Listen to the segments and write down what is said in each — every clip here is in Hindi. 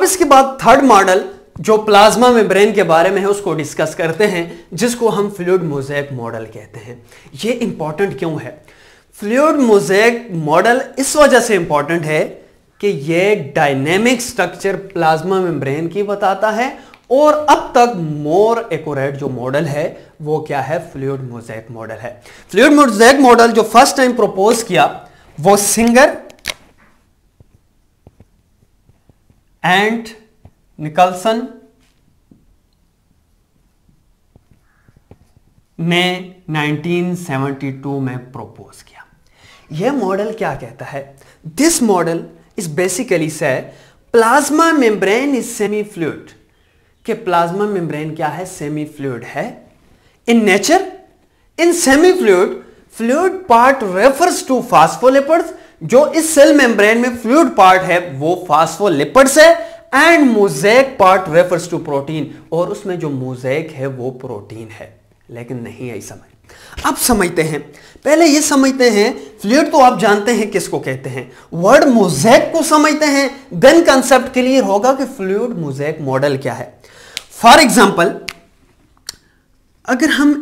अब इसके बाद थर्ड मॉडल जो प्लाज्मा मेम्ब्रेन के बारे में है, उसको डिस्कस करते हैं, जिसको हम फ्लूड मोजैक मॉडल कहते हैं। ये इंपॉर्टेंट क्यों है? फ्लूड मोजैक मॉडल इस वजह से इंपॉर्टेंट है कि ये डायनेमिक स्ट्रक्चर प्लाज्मा मेम्ब्रेन की बताता है, और अब तक मोर एकोरेट जो मॉडल है, वो क्या है? फ्लूड मोजैक मॉडल है। फ्लूड मोजैक मॉडल जो फ़र्स्ट टाइम प्रपोज किया, वो सिंगर एंड निकलसन ने 1972 में प्रपोज किया। यह मॉडल क्या कहता है? This model is basically says plasma membrane is semi fluid कि प्लाज्मा मेम्ब्रेन क्या है? सेमी फ्लूड है। In nature in semi fluid fluid part refers to phospholipids जो इस सेल मेम्ब्रेन में फ्लूड पार्ट है, वो फास्फोलिपिड्स है and mosaic part refers to protein और उसमें जो मोजेक है, वो प्रोटीन है। लेकिन नहीं है समय अब समझते हैं। पहले ये समझते हैं फ्लूड तो आप जानते हैं किसको कहते हैं। वर्ड मोजैक को समझते हैं देन कंसेप्ट क्लियर होगा कि फ्लूड मोजैक मॉडल क्या है। फॉर एग्ज़ाम्पल अगर हम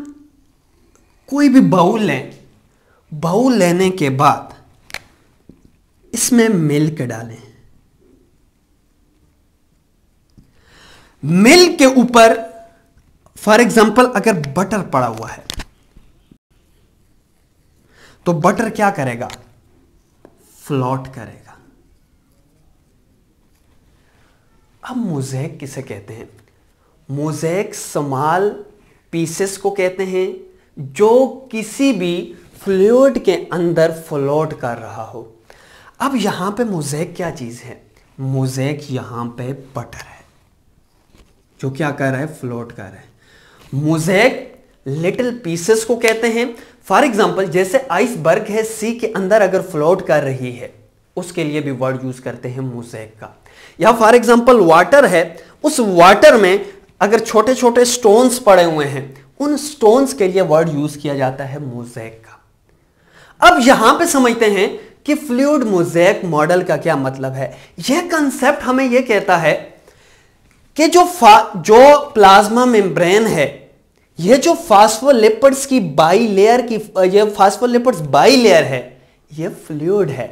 कोई भी बाउल लें, बाउल लेने के बाद इसमें मिल्क डालें। मिल्क के ऊपर, फॉर एग्ज़ाम्पल अगर बटर पड़ा हुआ है तो बटर क्या करेगा? फ्लॉट करेगा। अब मोजैक किसे कहते हैं? मोजैक समाल पीसेस को कहते हैं, जो किसी भी फ्लूड के अंदर फ्लोट कर रहा हो। अब यहाँ पे मोजैक क्या चीज़ है? मोजैक यहाँ पे बटर है। जो क्या कर रहा है? फ्लोट कर रहा है। मोजैक लिटिल पीसेस को कहते हैं। फॉर एग्ज़ाम्पल जैसे आइसबर्ग है, सी के अंदर अगर फ्लोट कर रही है, उसके लिए भी वर्ड यूज़ करते हैं मोजैक का। या फॉर एग्ज़ाम्पल वाटर है, उस वाटर में अगर छोटे छोटे स्टोन्स पड़े हुए हैं, उन स्टोन्स के लिए वर्ड यूज़ किया जाता है मोजैक का। अब यहाँ पे समझते हैं कि फ्लूड मोजैक मॉडल का क्या मतलब है? यह कंसेप्ट हमें यह कहता है कि जो जो प्लाज्मा मेम्ब्रेन है, यह जो फास्फोलिपिड्स की बाई लेयर की ये फास्फोलिपिड्स बाई लेयर है, यह फ्लूड है।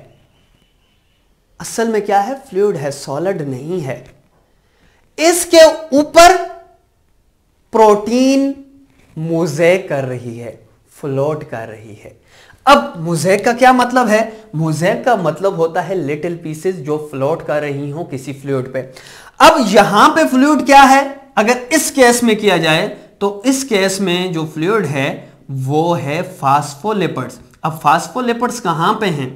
असल में क्या है? फ्लूड है सॉलिड नहीं है। इसके ऊपर प्रोटीन मोजेक कर रही है फ्लोट कर रही है। अब मोजेक का क्या मतलब है? मोजेक का मतलब होता है लिटिल पीसेस जो फ्लोट कर रही हो किसी फ्लूड पे। अब यहाँ पे फ्लूड क्या है? अगर इस केस में किया जाए तो इस केस में जो फ्लूड है, वो है फास्फोलिपिड्स अब फास्फोलिपिड्स कहाँ पे हैं?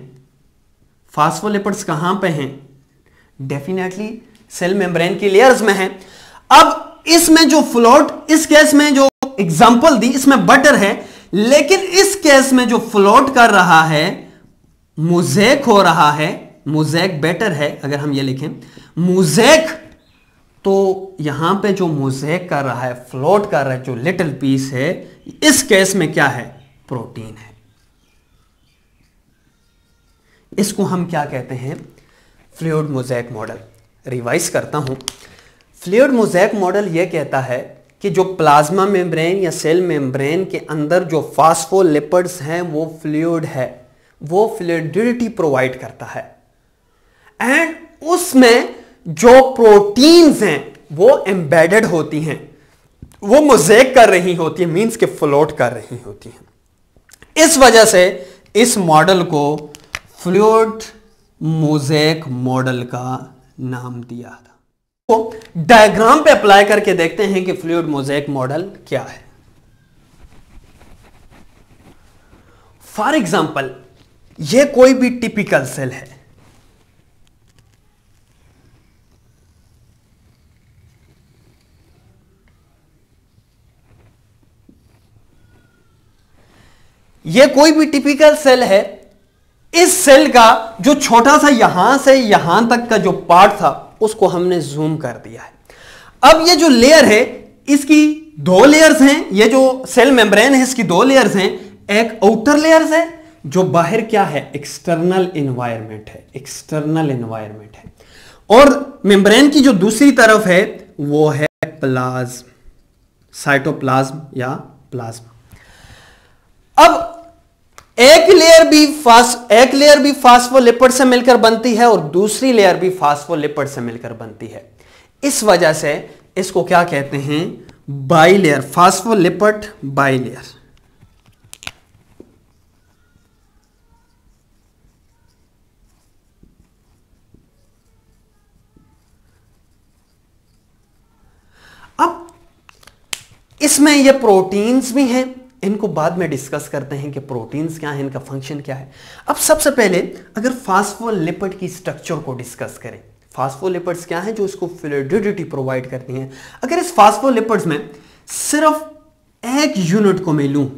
फास्फोलिपिड्स कहाँ पे हैं? डेफिनेटली सेल मेम्ब्रेन की लेयर्स में है। अब इसमें जो फ्लोट इस केस में जो एग्ज़ाम्पल दी, इसमें बटर है लेकिन इस केस में जो फ्लोट कर रहा है, मुजेक हो रहा है, मुजेक बेटर है, अगर हम ये लिखें, मुजेक तो यहाँ पे जो मोजेक कर रहा है, फ्लोट कर रहा है, जो लिटिल पीस है, इस केस में क्या है? प्रोटीन है। इसको हम क्या कहते हैं? Fluid mosaic model. रिवाइज करता हूँ। फ्लूड मोजैक मॉडल यह कहता है कि जो प्लाज्मा मेम्ब्रेन या सेल मेम्ब्रेन के अंदर जो फास्फोलिपिड्स हैं, वो फ्लूड है। वो फ्लूडिटी प्रोवाइड करता है। एंड उसमें जो प्रोटीन्स हैं, वो एम्बेडेड होती हैं। वो मोजेक कर रही होती है मींस के फ्लोट कर रही होती हैं। इस वजह से इस मॉडल को फ्लूड मोजेक मॉडल का नाम दिया था। तो डायग्राम पे अप्लाई करके देखते हैं कि फ्लूड मोजेक मॉडल क्या है। फॉर एग्ज़ाम्पल यह कोई भी टिपिकल सेल है। यह कोई भी टिपिकल सेल है, इस सेल का जो छोटा सा यहाँ से यहाँ तक का जो पार्ट था उसको हमने जूम कर दिया है। अब ये जो लेयर है, इसकी दो लेयर्स हैं, ये जो सेल मेम्ब्रेन है, इसकी दो लेयर्स हैं। एक आउटर लेयर्स है, जो बाहर क्या है? एक्सटर्नल इन्वायरमेंट है एक्सटर्नल इन्वायरमेंट है। और मेम्ब्रेन की जो दूसरी तरफ़ है, वो है प्लाज्म साइटोप्लाज्म या प्लाज्मा अब एक लेयर भी फास एक लेयर भी फास्फोलिपिड से मिलकर बनती है और दूसरी लेयर भी फास्फोलिपिड से मिलकर बनती है। इस वजह से इसको क्या कहते हैं? Bilayer phospholipid bilayer अब इसमें ये प्रोटीन्स भी हैं। इनको बाद में डिस्कस करते हैं कि प्रोटीन्स क्या है, इनका फ़ंक्शन क्या है। अब सबसे पहले अगर फास्फोलिपिड की स्ट्रक्चर को डिस्कस करें। फास्फोलिपिड्स क्या है जो इसको फ्लूडिडिटी प्रोवाइड करती हैं? अगर इस फास्फोलिपिड्स में सिर्फ़ एक यूनिट को मैं लूँ,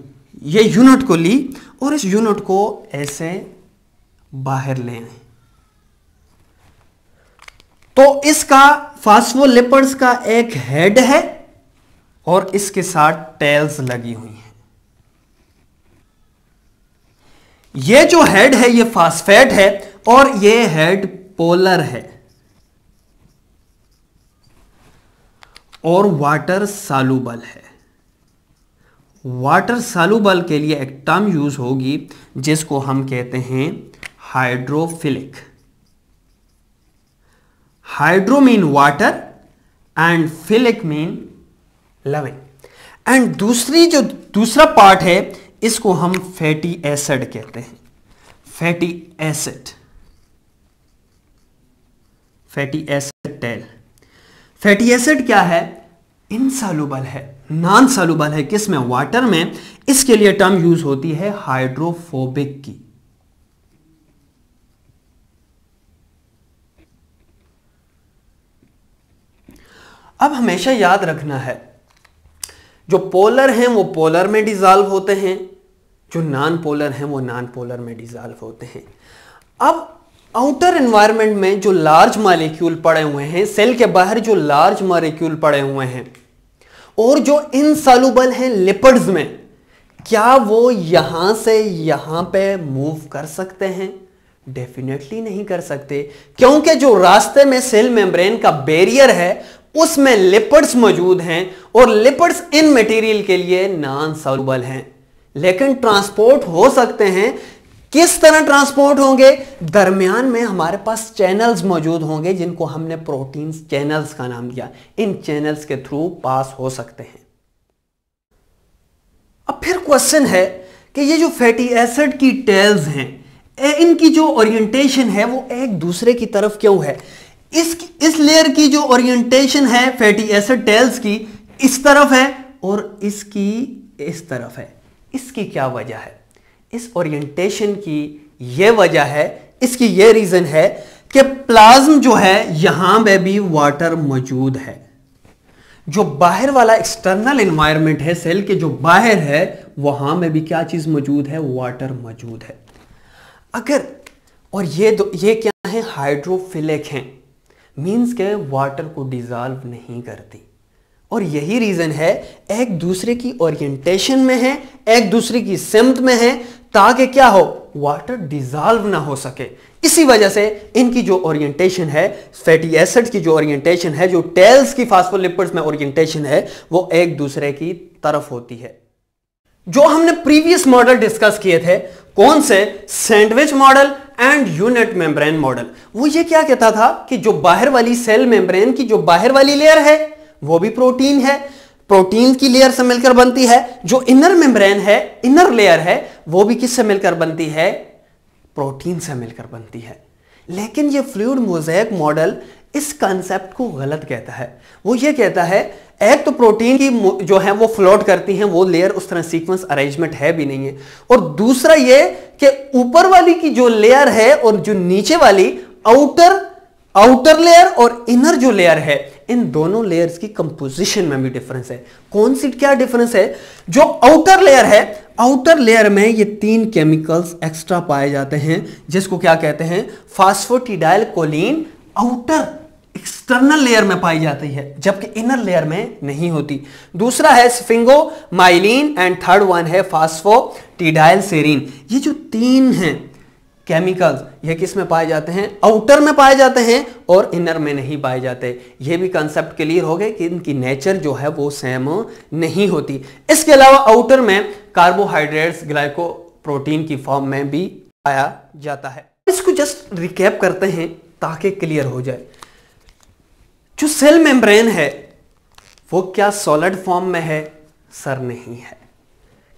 ये यूनिट को ली और इस यूनिट को ऐसे बाहर ले आए। तो इसका फास्फोलिपिड्स का एक हेड है और इसके साथ टेल्स लगी हुई हैं। ये जो हेड है, ये फास्फेट है और ये हेड पोलर है। और वाटर सालुबल है। वाटर सालुबल के लिए एक टर्म यूज़ होगी, जिसको हम कहते हैं hydrophilic hydro mean water and philic mean loving and दूसरी जो, दूसरा पार्ट है इसको हम फैटी एसिड कहते हैं। Fatty acid fatty acid tail fatty acid क्या है? इनसालुबल है नॉन सालुबल है। किसमें? वाटर में। इसके लिए टर्म यूज़ होती है हाइड्रोफोबिक की। अब हमेशा याद रखना है, जो पोलर हैं, वो पोलर में डिजॉल्व होते हैं। जो नॉन पोलर हैं, वो नॉन पोलर में डिजॉल्व होते हैं। अब आउटर एनवायरनमेंट में जो लार्ज मालिक्यूल पड़े हुए हैं सेल के बाहर जो लार्ज मालिक्यूल पड़े हुए हैं, और जो इनसालुबल हैं लिपिड्स में, क्या वो यहाँ से यहाँ पे मूव कर सकते हैं? डेफिनेटली नहीं कर सकते, क्योंकि जो रास्ते में सेल मेम्ब्रेन का बैरियर है, उसमें लिपिड्स मौजूद हैं, और लिपिड्स इन मटेरियल के लिए नॉन सॉल्युबल हैं। लेकिन ट्रांसपोर्ट हो सकते हैं। किस तरह ट्रांसपोर्ट होंगे? दरमियान में हमारे पास चैनल्स मौजूद होंगे जिनको हमने प्रोटीन चैनल्स का नाम दिया। इन चैनल्स के थ्रू पास हो सकते हैं। अब फिर क्वेश्चन है कि ये जो फैटी एसिड की टेल्स हैं इनकी जो ओरिएंटेशन है वो एक दूसरे की तरफ़ क्यों है? इस इस लेयर की जो ओरिएंटेशन है फैटी एसिड टेल्स की, इस तरफ़ है और इसकी इस तरफ़ है। इसकी क्या वजह है? इस ओरिएंटेशन की यह वजह है, इसकी यह रीजन है कि प्लाज्म जो है, यहाँ में भी वाटर मौजूद है। जो बाहर वाला एक्सटर्नल एनवायरनमेंट है सेल के जो बाहर है, वहाँ में भी क्या चीज़ मौजूद है? वाटर मौजूद है। अगर, और ये दो, ये क्या है? हाइड्रोफिलिक हैं। मीन्स के वाटर को डिजॉल्व नहीं करती। और यही रीजन है, एक दूसरे की ओरिएंटेशन में है, एक दूसरे की सिमत में है, ताकि क्या हो वाटर डिजॉल्व ना हो सके। इसी वजह से इनकी जो ओरिएंटेशन है फैटी एसिड की जो ओरिएंटेशन है, जो टेल्स की फास्फोलिपिड्स में ओरिएंटेशन है, वो एक दूसरे की तरफ़ होती है। जो हमने प्रीवियस मॉडल डिस्कस किए थे, कौन से? Sandwich model and unit membrane model वो ये क्या कहता था कि जो बाहर वाली सेल मेम्ब्रेन की जो बाहर वाली लेयर है वो भी प्रोटीन है। प्रोटीन की लेयर से मिलकर बनती है। जो इनर मेम्ब्रेन है, इनर लेयर है, वो भी किससे मिलकर बनती है? प्रोटीन से मिलकर बनती है। लेकिन ये फ्लूड मोजैक मॉडल इस कंसेप्ट को गलत कहता है। वो ये कहता है, एक तो प्रोटीन की जो है वो फ्लोट करती हैं, वो लेयर उस तरह सीक्वेंस अरेंजमेंट है भी नहीं है। और दूसरा ये कि ऊपर वाली की जो लेयर है और जो नीचे वाली, आउटर आउटर लेयर और इनर जो लेयर है इन दोनों लेयर्स की कंपोजिशन में भी डिफरेंस है। कौन सी क्या डिफरेंस है? जो आउटर लेयर है आउटर लेयर में ये तीन केमिकल्स एक्स्ट्रा पाए जाते हैं, जिसको क्या कहते हैं? Phosphatidyl choline outer external layer में पाई जाती है, जबकि इनर लेयर में नहीं होती। दूसरा है sphingomyelin and third one है फास्फोटिडाइल सेरीन ये जो तीन हैं केमिकल्स ये किसमें पाए जाते हैं? आउटर में पाए जाते हैं और इनर में नहीं पाए जाते। ये भी कंसेप्ट क्लियर हो गए कि इनकी नेचर जो है वो सेम नहीं होती। इसके अलावा आउटर में कार्बोहाइड्रेट्स ग्लाइको प्रोटीन की फॉर्म में भी पाया जाता है। इसको जस्ट रिकैप करते हैं ताकि क्लियर हो जाए। जो सेल मेम्ब्रेन है, वो क्या सॉलिड फॉर्म में है? सर नहीं है।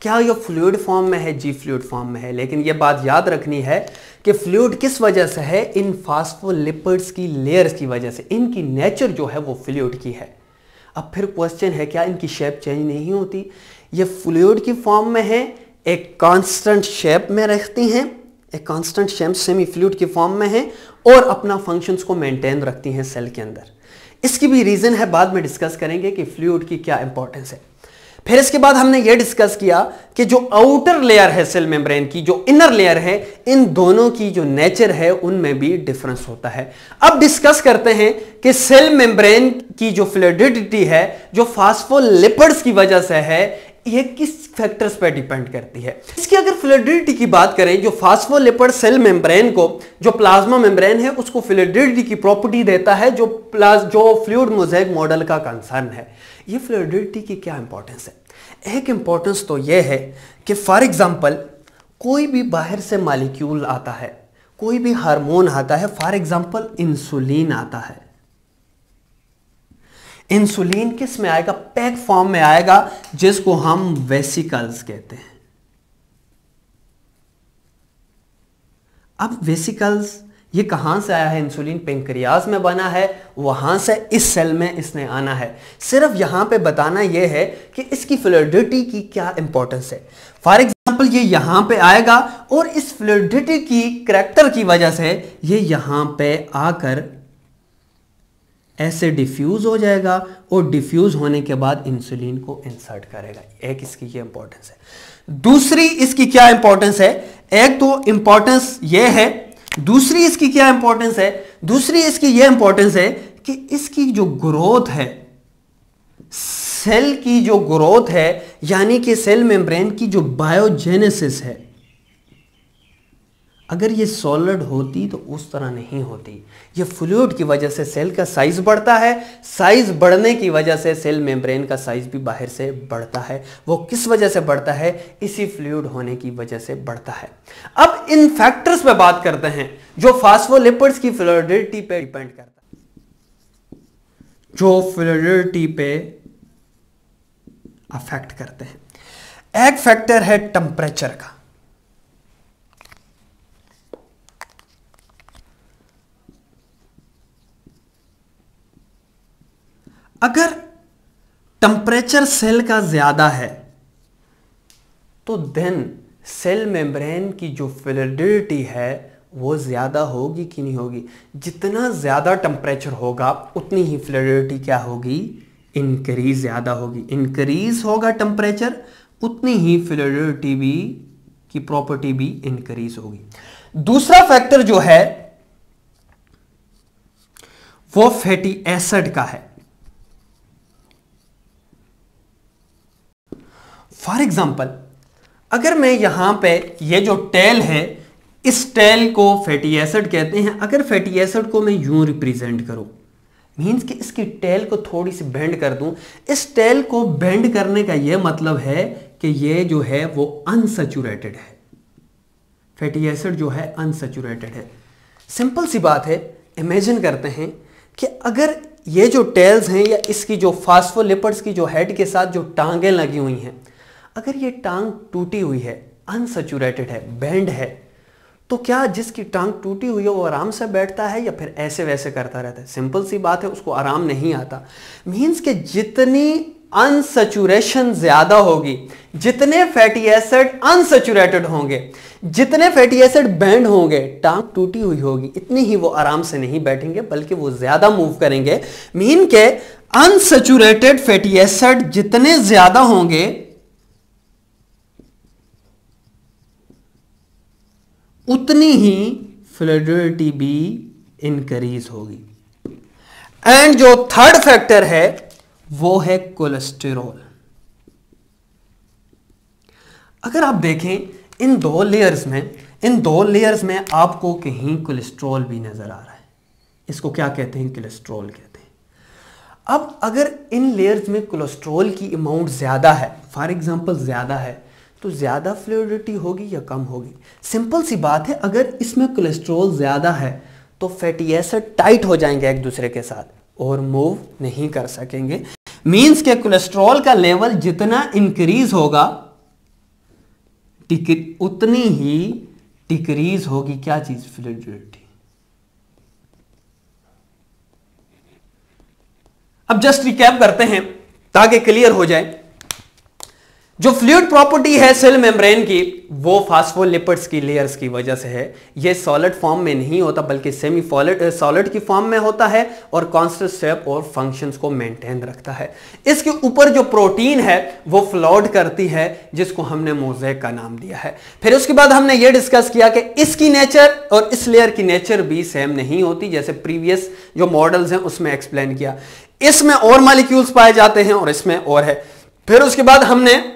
क्या ये फ्लूड फॉर्म में है? जी फ्लूड फॉर्म में है। लेकिन ये बात याद रखनी है कि फ्लूड किस वजह से है? इन फास्फोलिपिड्स की लेयर्स की वजह से। इनकी नेचर जो है वो फ्लूड की है। अब फिर क्वेश्चन है, क्या इनकी शेप चेंज नहीं होती? ये फ्लूड की फॉर्म में है, एक कांस्टेंट शेप में रखती हैं, एक कांस्टेंट शेप सेमी फ्लूड की फॉर्म में है, और अपना फ़ंक्शंस को मेंटेन रखती हैं सेल के अंदर। इसकी भी रीजन है, बाद में डिस्कस करेंगे कि फ्लूड की क्या इंपॉर्टेंस है। फिर इसके बाद हमने यह डिस्कस किया कि जो आउटर लेयर है सेल मेम्ब्रेन की, जो इनर लेयर है, इन दोनों की जो नेचर है, उनमें भी डिफरेंस होता है। अब डिस्कस करते हैं कि सेल मेम्ब्रेन की जो फ्लूडिडिटी है, जो फास्फोलिपिड्स की वजह से है ये किस फैक्टर्स पर डिपेंड करती है? इसकी अगर फ्लूडिडिटी की बात करें, जो फास्फोलिपिड सेल मेम्ब्रेन को, जो प्लाज्मा मेम्ब्रेन है, उसको फ्लूडिडिटी की प्रॉपर्टी देता है, जो प्लाज जो फ्लूड मोजेक मॉडल का कंसर्न है। ये फ्लूडिडिटी की क्या इंपॉर्टेंस है? एक इंपॉर्टेंस तो यह है कि फॉर एग्ज़ाम्पल कोई भी बाहर से मालिक्यूल आता है, कोई भी हार्मोन आता है फॉर एग्ज़ाम्पल इंसुलिन आता है। इंसुलिन किसमें आएगा? पैक फॉर्म में आएगा, जिसको हम वेसिकल्स कहते हैं। अब वेसिकल्स ये कहाँ से आया है? इंसुलिन पेंक्रियाज में बना है, वहाँ से इस सेल में इसने आना है। सिर्फ़ यहाँ पे बताना यह है कि इसकी फ्लूडिटी की क्या इंपॉर्टेंस है। फॉर एग्ज़ाम्पल ये यहाँ पे आएगा, और इस फ्लूडिटी की करेक्टर की वजह से ये यहाँ पे आकर ऐसे डिफ्यूज हो जाएगा और डिफ्यूज होने के बाद इंसुलिन को इंसर्ट करेगा। एक इसकी ये इंपॉर्टेंस है। दूसरी इसकी क्या इंपॉर्टेंस है? एक तो इंपॉर्टेंस ये है, दूसरी इसकी क्या इंपॉर्टेंस है? दूसरी इसकी यह इंपॉर्टेंस है कि इसकी जो ग्रोथ है सेल की जो ग्रोथ है, यानी कि सेल मेम्ब्रेन की जो बायोजेनेसिस है अगर ये सॉलिड होती तो उस तरह नहीं होती। ये फ्लूड की वजह से सेल का साइज़ बढ़ता है। साइज़ बढ़ने की वजह से सेल मेम्ब्रेन का साइज़ भी बाहर से बढ़ता है। वो किस वजह से बढ़ता है? इसी फ्लूड होने की वजह से बढ़ता है। अब इन फैक्टर्स पे बात करते हैं, जो फास्फोलिपिड्स की फ्लूडिटी पे डिपेंड करता है। जो फ्लूडिटी पे अफेक्ट करते हैं। एक फैक्टर है टेम्परेचर का। अगर टेम्परेचर सेल का ज़्यादा है तो देन सेल मेम्ब्रेन की जो फ्लूडिटी है, वो ज़्यादा होगी कि नहीं होगी? जितना ज़्यादा टेम्परेचर होगा, उतनी ही फ्लूडिटी क्या होगी? इंक्रीज ज़्यादा होगी। इंक्रीज होगा टेम्परेचर उतनी ही फ्लूडिटी भी की प्रॉपर्टी भी इंक्रीज होगी। दूसरा फैक्टर जो है, वो फैटी एसिड का है। फॉर एग्ज़ाम्पल अगर मैं यहाँ पे ये जो टेल है, इस टेल को फैटी एसिड कहते हैं। अगर फैटी एसिड को मैं यूँ रिप्रेजेंट करूँ मींस कि इसकी टेल को थोड़ी सी बेंड कर दूँ। इस टेल को बेंड करने का यह मतलब है कि ये जो है वो अनसेचुरेटेड है। फैटी एसिड जो है अनसेचुरेटेड है। सिंपल सी बात है इमेजिन करते हैं कि अगर ये जो टेल्स हैं या इसकी जो फास्फोलिपिड्स की जो हेड के साथ जो टांगें लगी हुई हैं अगर ये टांग टूटी हुई है अनसेचुरेटेड है बैंड है तो क्या जिसकी टांग टूटी हुई है वो आराम से बैठता है या फिर ऐसे वैसे करता रहता है? सिंपल सी बात है, उसको आराम नहीं आता। मीन्स के जितनी अनसेचुरेशन ज़्यादा होगी, जितने फैटी एसिड अनसेचुरेटेड होंगे, जितने फैटी एसिड बैंड होंगे, टांग टूटी हुई होगी, इतनी ही वो आराम से नहीं बैठेंगे, बल्कि वो ज़्यादा मूव करेंगे। मीन के अनसेचुरेटेड फैटी एसिड जितने ज़्यादा होंगे उतनी ही फ्लूडिटी भी इंक्रीज होगी। एंड जो थर्ड फैक्टर है, वो है कोलेस्टेरॉल अगर आप देखें, इन दो लेयर्स में, इन दो लेयर्स में आपको कहीं कोलेस्ट्रॉल भी नज़र आ रहा है। इसको क्या कहते हैं? कोलेस्ट्रॉल कहते हैं। अब अगर इन लेयर्स में कोलेस्ट्रॉल की अमाउंट ज़्यादा है फॉर एग्जांपल ज़्यादा है तो ज़्यादा फ्लूडिटी होगी या कम होगी? सिंपल सी बात है, अगर इसमें कोलेस्ट्रोल ज़्यादा है तो फैटी एसिड टाइट हो जाएँगे एक दूसरे के साथ और मूव नहीं कर सकेंगे। मींस के कोलेस्ट्रॉल का लेवल जितना इंक्रीज होगा उतनी ही डिक्रीज होगी। क्या चीज़? फ्लूडिटी अब जस्ट रिकैप करते हैं, ताकि क्लियर हो जाए। जो फ्लूड प्रॉपर्टी है सेल मेम्ब्रेन की, वो फास्फोलिपिड्स की लेयर्स की वजह से है। ये सॉलिड फॉर्म में नहीं होता, बल्कि सेमी सॉलिड की फॉर्म में होता है और कॉन्स्टेंट शेप और फ़ंक्शंस को मेंटेन रखता है। इसके ऊपर जो प्रोटीन है, वो फ्लोट करती है, जिसको हमने मोजेक का नाम दिया है। फिर उसके बाद हमने ये डिस्कस किया कि इसकी नेचर और इस लेयर की नेचर भी सेम नहीं होती, जैसे प्रीवियस जो मॉडल्स हैं, उसमें एक्सप्लेन किया। इसमें और मालिक्यूल्स पाए जाते हैं और इसमें और है। फिर उसके बाद हमने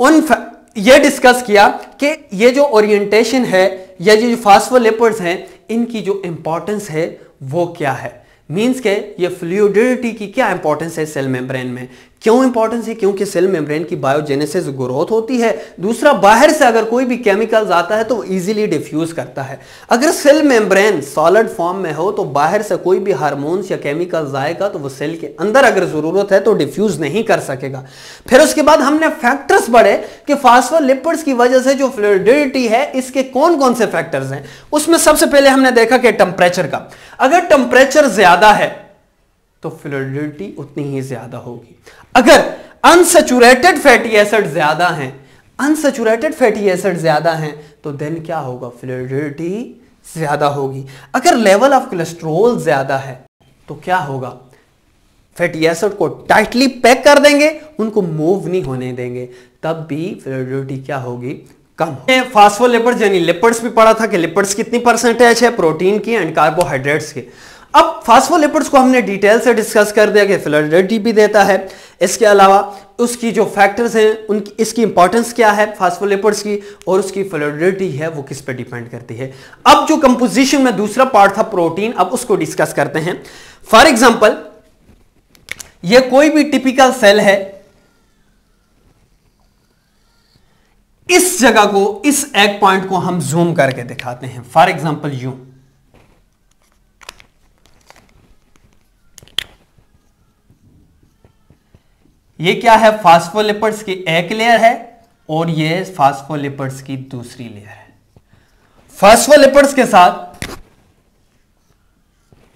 उन ये डिस्कस किया कि ये जो ओरिएंटेशन है, या ये जो फास्फोलिपर्स हैं, इनकी जो इंपॉर्टेंस है, वो क्या है? मींस के ये फ्लूडिटी की क्या इंपॉर्टेंस है सेल मेम्ब्रेन में? क्यों इंपॉर्टेंस है? क्योंकि सेल मेम्ब्रेन की बायोजेनेसिस ग्रोथ होती है। दूसरा, बाहर से अगर कोई भी केमिकल्स आता है तो इजीली डिफ्यूज करता है। अगर सेल मेम्ब्रेन सॉलिड फॉर्म में हो तो बाहर से कोई भी हार्मोन्स या केमिकल्स आएगा तो वो सेल के अंदर अगर ज़रूरत है तो डिफ्यूज नहीं कर सकेगा। फिर उसके बाद हमने फैक्टर्स बढ़े कि फास्फोलिपिड्स की वजह से जो फ्लूडिटी है, इसके कौन कौन से फैक्टर्स हैं? उसमें सबसे पहले हमने देखा कि टेम्परेचर का। अगर टेम्परेचर ज़्यादा है तो फ्लूडिटी उतनी ही ज़्यादा होगी। अगर अनसेचुरेटेड फैटी एसिड ज़्यादा हैं अनसेचुरेटेड फैटी एसिड ज़्यादा हैं तो देन क्या होगा? फ्लूडिटी ज़्यादा होगी। अगर लेवल ऑफ़ कोलेस्ट्रोल ज़्यादा है तो क्या होगा? फैटी एसिड को टाइटली पैक कर देंगे, उनको मूव नहीं होने देंगे। तब भी फ्लूडिटी क्या होगी? कम फास्फोलिपिड्स यानी लिपिड्स भी पढ़ा था कि लिपिड्स कितनी परसेंटेज है? प्रोटीन की एंड कार्बोहाइड्रेट्स की। अब फास्फोलिपिड्स को हमने डिटेल से डिस्कस कर दिया कि फ्लोरिडिटी भी देता है। इसके अलावा उसकी जो फैक्टर्स हैं, उनकी, इसकी इंपॉर्टेंस क्या है फास्फोलिपिड्स की और उसकी फ्लोरिडिटी है, वो किस पे डिपेंड करती है। अब जो कंपोजिशन में दूसरा पार्ट था प्रोटीन अब उसको डिस्कस करते हैं। फॉर एग्ज़ाम्पल ये कोई भी टिपिकल सेल है, इस जगह को, इस एग पॉइंट को हम जूम करके दिखाते हैं। फॉर एग्ज़ाम्पल यू ये क्या है? फास्फोलिपिड्स की एक लेयर है और ये फास्फोलिपिड्स की दूसरी लेयर है। फास्फोलिपिड्स के साथ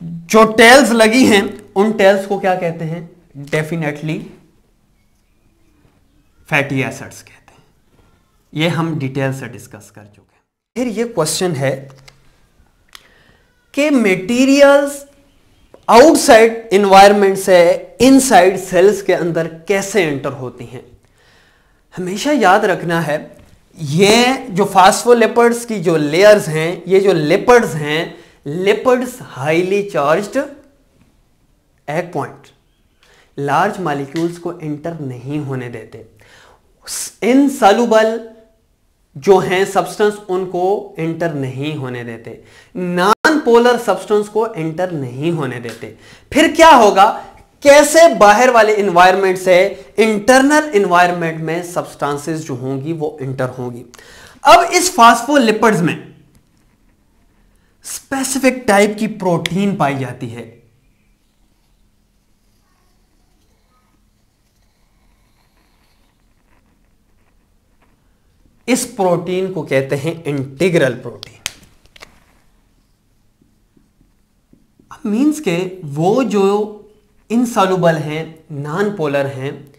जो टेल्स लगी हैं, उन टेल्स को क्या कहते हैं? डेफिनेटली फैटी एसिड्स कहते हैं। ये हम डिटेल से डिस्कस कर चुके हैं। फिर ये क्वेश्चन है कि मटेरियल्स आउटसाइड इन्वायरमेंट से इनसाइड सेल्स के अंदर कैसे एंटर होती हैं? हमेशा याद रखना है, ये जो फास्फोलिपिड्स की जो लेयर्स हैं, ये जो लिपिड्स हैं lipids highly charged egg point large molecules को एंटर नहीं होने देते. इनसालुबल जो हैं सब्सटेंस उनको एंटर नहीं होने देते। नॉन पोलर सब्सटेंस को एंटर नहीं होने देते। फिर क्या होगा? कैसे बाहर वाले इन्वायरमेंट से इंटरनल इन्वायरमेंट में सब्सटेंसेस जो होंगी, वो इंटर होंगी? अब इस फास्फोलिपिड्स में स्पेसिफिक टाइप की प्रोटीन पाई जाती है। इस प्रोटीन को कहते हैं इंटीग्रल प्रोटीन। मींस के वो जो इनसॉल्युबल हैं नॉन पोलर हैं,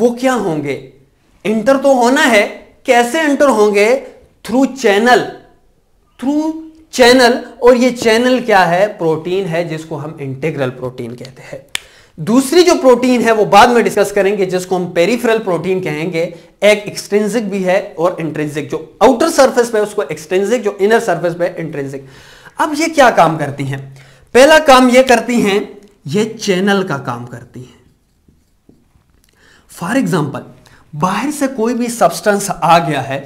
वो क्या होंगे? इंटर तो होना है। कैसे इंटर होंगे? थ्रू चैनल थ्रू चैनल और ये चैनल क्या है? प्रोटीन है, जिसको हम इंटीग्रल प्रोटीन कहते हैं। दूसरी जो प्रोटीन है वो बाद में डिस्कस करेंगे, जिसको हम पेरिफेरल प्रोटीन कहेंगे, एक एक्सटेंसिक भी है और इंट्रेंसिक जो आउटर सरफेस पे उसको एक्सटेंसिक जो इनर सरफेस पे इंट्रेंसिक अब ये क्या काम करती हैं? पहला काम ये करती हैं, ये चैनल का काम करती हैं। फॉर एग्ज़ाम्पल बाहर से कोई भी सब्सटेंस आ गया है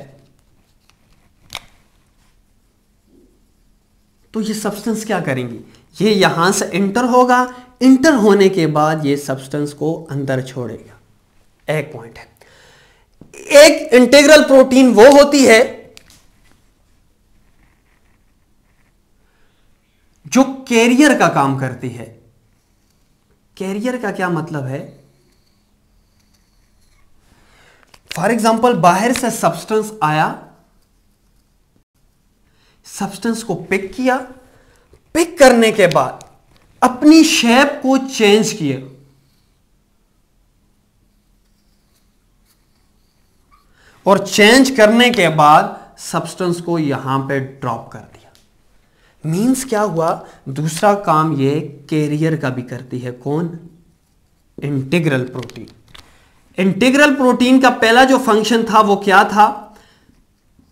तो ये सब्सटेंस क्या करेंगी? ये यहाँ से इंटर होगा इंटर होने के बाद ये सब्सटेंस को अंदर छोड़ेगा। एक पॉइंट है। एक इंटीग्रल प्रोटीन वो होती है जो कैरियर का काम करती है। कैरियर का क्या मतलब है? फॉर एग्ज़ाम्पल बाहर से सब्सटेंस आया सब्सटेंस को पिक किया पिक करने के बाद अपनी शेप को चेंज किया। और चेंज करने के बाद सब्सटेंस को यहाँ पे ड्रॉप कर दिया। मींस क्या हुआ? दूसरा काम ये कैरियर का भी करती है कौन? इंटीग्रल प्रोटीन इंटीग्रल प्रोटीन का पहला जो फ़ंक्शन था वो क्या था?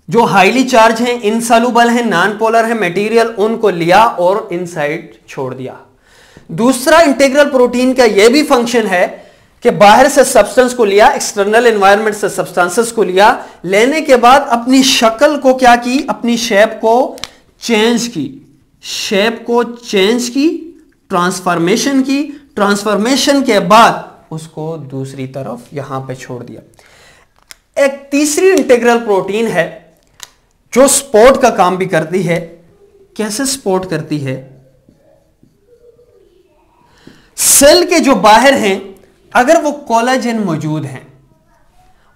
जो हाईली चार्ज है इनसॉल्युबल है नॉन पोलर है मटेरियल उनको लिया और इनसाइड छोड़ दिया। दूसरा इंटीग्रल प्रोटीन का यह भी फ़ंक्शन है कि बाहर से सब्सटेंस को लिया एक्सटर्नल एनवायरनमेंट से सब्सटेंसेस को लिया, लेने के बाद अपनी शक्ल को क्या की, अपनी शेप को चेंज की। शेप को चेंज की ट्रांसफॉर्मेशन की। ट्रांसफॉर्मेशन के बाद उसको दूसरी तरफ़ यहाँ पे छोड़ दिया। एक तीसरी इंटीग्रल प्रोटीन है, जो स्पोर्ट का काम भी करती है। कैसे स्पोर्ट करती है? सेल के जो बाहर हैं, अगर वो कोलाजन मौजूद हैं,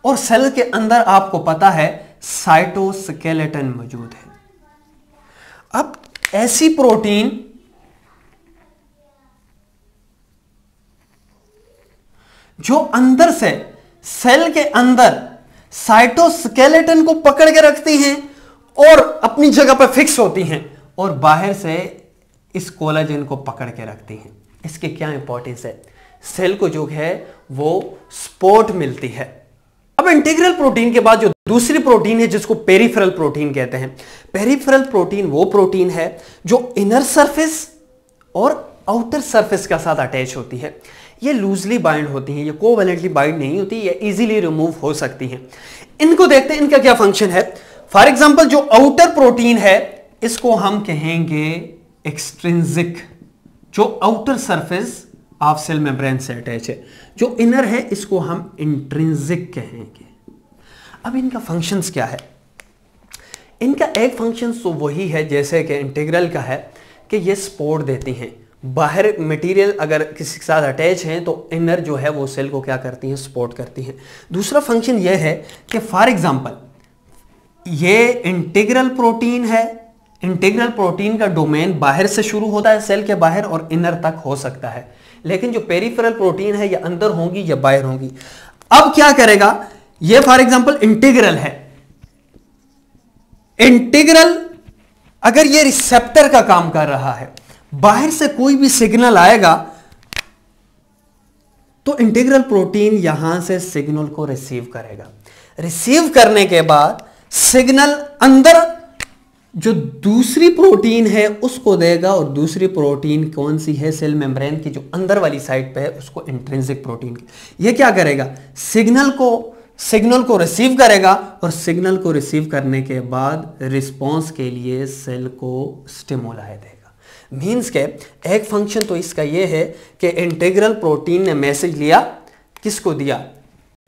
और सेल के अंदर आपको पता है, साइटोस्केलेटन मौजूद है। अब ऐसी प्रोटीन जो अंदर से, सेल के अंदर साइटोस्केलेटन को पकड़ के रखती हैं, और अपनी जगह पर फिक्स होती हैं, और बाहर से इस कोलाजन को पकड़ के रखती हैं। इसके क्या इंपॉर्टेंस है? सेल को जो है, वो स्पोर्ट मिलती है। अब इंटीग्रल प्रोटीन के बाद जो दूसरी प्रोटीन है, जिसको पेरिफेरल प्रोटीन कहते हैं। पेरिफेरल प्रोटीन वो प्रोटीन है, जो इनर सरफेस और आउटर सरफेस के साथ अटैच होती है। ये लूजली बाइंड होती हैं, ये कोवेलेंटली बाइंड नहीं होती, ये इजीली रिमूव हो सकती हैं। इनको देखते हैं, इनका क्या फ़ंक्शन है? फॉर एग्ज़ाम्पल जो आउटर प्रोटीन है, इसको हम कहेंगे एक्सट्रिंजिक जो outer surface of cell membrane से अटैच है। जो इनर है, इसको हम इंट्रिंजिक कहेंगे। अब इनका फ़ंक्शंस क्या है? इनका एक फ़ंक्शन तो वही है, जैसे कि इंटीग्रल का है, कि ये स्पोर्ट देती हैं। बाहर मटेरियल अगर किसी के साथ अटैच हैं तो इनर जो है, वो सेल को क्या करती हैं? सपोर्ट करती हैं। दूसरा फ़ंक्शन ये है कि फॉर एग्जांपल ये इंटीग्रल प्रोटीन है इंटीग्रल प्रोटीन का डोमेन बाहर से शुरू होता है, सेल के बाहर और इनर तक हो सकता है। लेकिन जो पेरिफेरल प्रोटीन है, ये अंदर होंगी या बाहर होंगी। अब क्या करेगा? ये फॉर एग्जांपल इंटीग्रल है। इंटीग्रल अगर ये रिसेप्टर का काम कर रहा है, बाहर से कोई भी सिग्नल आएगा तो इंटीग्रल प्रोटीन यहाँ से सिग्नल को रिसीव करेगा। रिसीव करने के बाद सिग्नल अंदर जो दूसरी प्रोटीन है उसको देगा और दूसरी प्रोटीन कौन सी है? सेल मेम्ब्रेन की, जो अंदर वाली साइड पे है, उसको इंट्रेंसिक प्रोटीन ये क्या करेगा? सिग्नल को सिग्नल को रिसीव करेगा और सिग्नल को रिसीव करने के बाद रिस्पॉन्स के लिए सेल को स्टिमुलाई देगा। मीन्स के एक फ़ंक्शन तो इसका यह है कि इंटीग्रल प्रोटीन ने मैसेज लिया, किसको दिया?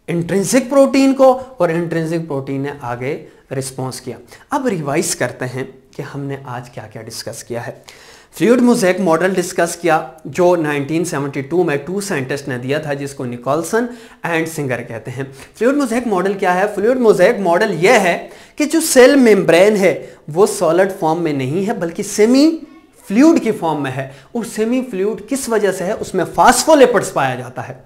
इंट्रेंसिक प्रोटीन को और इंट्रेंसिक प्रोटीन ने आगे रिस्पॉन्स किया। अब रिवाइज करते हैं कि हमने आज क्या क्या डिस्कस किया है। फ्लूड मोजेक मॉडल डिस्कस किया, जो 1972 में टू साइंटिस्ट ने दिया था, जिसको निकोलसन एंड सिंगर कहते हैं। फ्लूड मोजेक मॉडल क्या है? फ्लूड मोजेक मॉडल यह है कि जो सेल मेम्ब्रेन है, वो सॉलिड फॉर्म में नहीं है, बल्कि सेमी फ्लूड की फॉर्म में है। और सेमी फ्लूड किस वजह से है? उसमें फास्फोलिपिड्स पाया जाता है।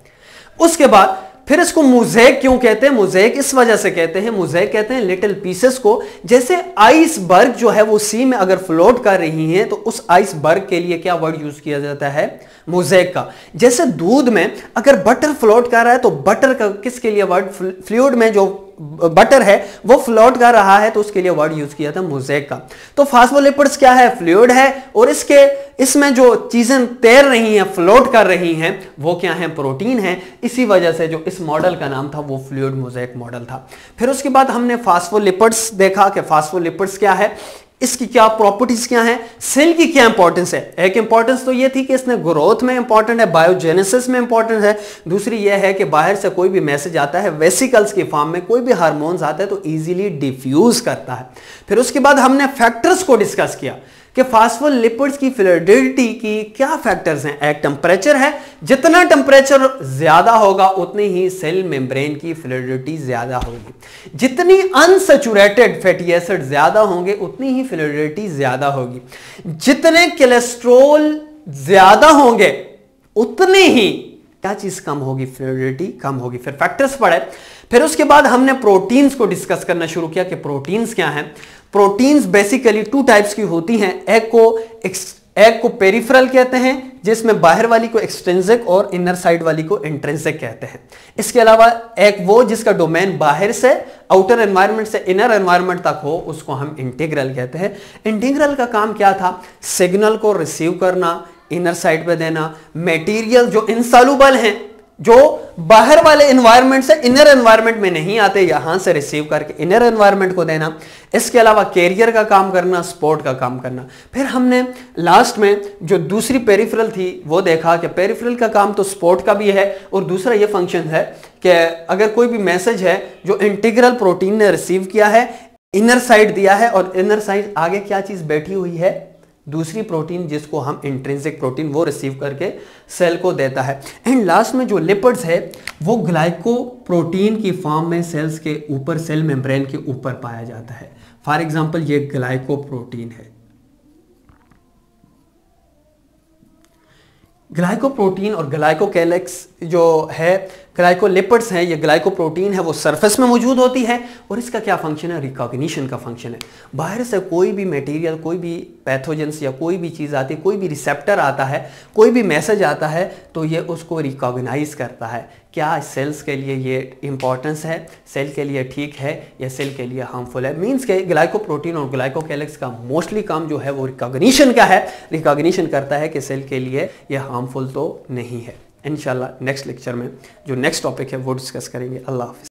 उसके बाद फिर इसको मुजेक क्यों कहते हैं? मुजेक इस वजह से कहते हैं मुजेक कहते हैं लिटिल पीसेस को, जैसे आइसबर्ग जो है वो सी में अगर फ्लोट कर रही हैं तो उस आइसबर्ग के लिए क्या वर्ड यूज़ किया जाता है? मोजेक का। जैसे दूध में अगर बटर फ्लोट कर रहा है तो बटर का किसके लिए वर्ड फ्लूड में जो बटर है, वो फ्लोट कर रहा है तो उसके लिए वर्ड यूज़ किया था मोजेक का। तो फास्फोलिपिड्स क्या है? फ्लूड है, और इसके, इसमें जो चीज़ें तैर रही हैं फ्लोट कर रही हैं, वो क्या है? प्रोटीन है। इसी वजह से जो इस मॉडल का नाम था, वो फ्लूड मोजेक मॉडल था। फिर उसके बाद हमने फास्फोलिपिड्स देखा कि फास्फोलिपिड्स क्या है? इसकी क्या प्रॉपर्टीज़ क्या है? सेल की क्या इंपॉर्टेंस है? एक इंपॉर्टेंस तो ये थी कि इसने ग्रोथ में इंपॉर्टेंट है बायोजेनेसिस में इंपॉर्टेंट है। दूसरी यह है कि बाहर से कोई भी मैसेज आता है वेसिकल्स के फॉर्म में कोई भी हार्मोन्स आता है तो इजीली डिफ्यूज करता है। फिर उसके बाद हमने फैक्टर्स को डिस्कस किया। कि फास्फोलिपिड्स की फ्लूइडिटी की क्या फैक्टर्स हैं? एक टेम्परेचर है। जितना टेम्परेचर ज़्यादा होगा, उतनी ही सेल मेम्ब्रेन की फ्लूइडिटी ज़्यादा होगी। जितनी अनसेचुरेटेड फैटी एसिड ज़्यादा होंगे, उतनी ही फ्लूइडिटी ज़्यादा होगी। जितने कोलेस्ट्रोल ज़्यादा होंगे, उतने ही, क्या चीज़ कम होगी? फ्लूइडिटी कम होगी। फिर फैक्टर्स पढ़े। फिर उसके बाद हमने प्रोटीन्स को डिस्कस करना शुरू किया कि प्रोटीन्स क्या हैं। प्रोटीन्स बेसिकली टू टाइप्स की होती हैं एक को एक को पेरिफेरल कहते हैं, जिसमें बाहर वाली को एक्सटेंसिक और इनर साइड वाली को इंट्रेंसिक कहते हैं। इसके अलावा एक वो जिसका डोमेन बाहर से आउटर एनवायरनमेंट से इनर एनवायरनमेंट तक हो, उसको हम इंटीग्रल कहते हैं। इंटीग्रल का काम क्या था? सिग्नल को रिसीव करना इनर साइड पे देना। मटेरियल जो इंसॉल्युबल हैं जो बाहर वाले एनवायरनमेंट से इनर एनवायरनमेंट में नहीं आते, यहाँ से रिसीव करके इनर एनवायरनमेंट को देना। इसके अलावा कैरियर का काम करना स्पोर्ट का काम करना। फिर हमने लास्ट में जो दूसरी पेरिफेरल थी, वो देखा कि पेरिफेरल का काम तो स्पोर्ट का भी है और दूसरा ये फ़ंक्शन है कि अगर कोई भी मैसेज है जो इंटीग्रल प्रोटीन ने रिसीव किया है इनर साइड दिया है और इनर साइड आगे क्या चीज़ बैठी हुई है? दूसरी प्रोटीन जिसको हम इंट्रेंसिक प्रोटीन वो रिसीव करके सेल को देता है। एंड लास्ट में जो लिपिड्स है, वो ग्लाइको प्रोटीन की फॉर्म में सेल्स के ऊपर सेल मेम्ब्रेन के ऊपर पाया जाता है। फॉर एग्ज़ाम्पल ये ग्लाइको प्रोटीन है। ग्लाइकोप्रोटीन और ग्लाइकोकैलेक्स जो है ग्लाइकोलिपिड्स हैं, ये ग्लाइकोप्रोटीन है, वो सरफेस में मौजूद होती है और इसका क्या फ़ंक्शन है? रिकॉग्निशन का फ़ंक्शन है। बाहर से कोई भी मटेरियल कोई भी पैथोजेंस या कोई भी चीज़ आती है, कोई भी रिसेप्टर आता है, कोई भी मैसेज आता है तो ये उसको रिकॉग्नाइज करता है। क्या सेल्स के लिए ये इंपॉर्टेंस है? सेल के लिए ठीक है या सेल के लिए हार्मफुल है? मीन्स के ग्लाइकोप्रोटीन और ग्लाइकोकैलेक्स का मोस्टली काम जो है वो रिकॉग्निशन का है। रिकॉग्निशन करता है कि सेल के लिए ये हार्मफुल तो नहीं है। इनशाला नेक्स्ट लेक्चर में जो नेक्स्ट टॉपिक है, वो डिस्कस करेंगे। अल्लाह हाफिज़।